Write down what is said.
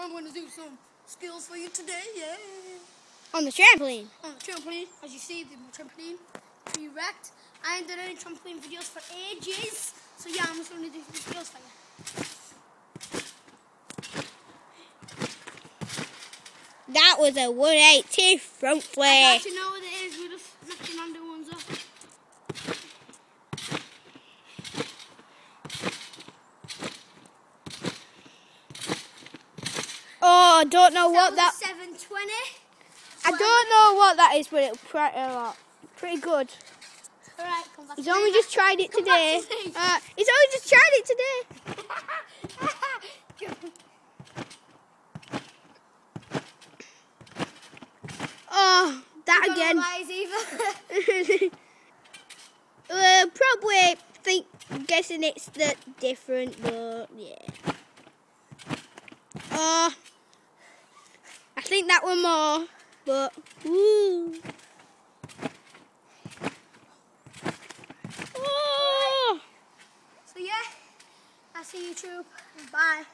I'm going to do some skills for you today, yeah. On the trampoline. On the trampoline, as you see, the trampoline, pretty wrecked. I ain't done any trampoline videos for ages, so yeah, I'm just going to do some skills for you. That was a 180 front flip. I got you know what it is, we're just knocking on the ones up. Oh, I don't know what that. that 720. I don't know what that is, but it's pretty a lot. Pretty good. Alright, come back He's only just tried it Come today. to. Uh, he's only just tried it today. Oh, that again. why it's either. uh, probably think guessing it's the different, but yeah. Oh, That one more, but woo. Oh. Ah. so yeah, I see you, YouTube. Bye.